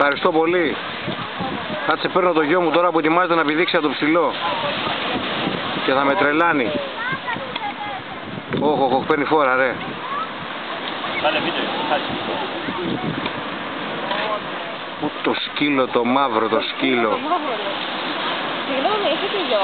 Ευχαριστώ πολύ. Κάτσε παίρνω το γιο μου τώρα που ετοιμάζεται να πηδήξει από το ψηλό. Και θα με τρελάνει. Όχι, όχι, παίρνει φόρα ρε. Πού το σκύλο το μαύρο το σκύλο. Συγγνώμη, και γιο.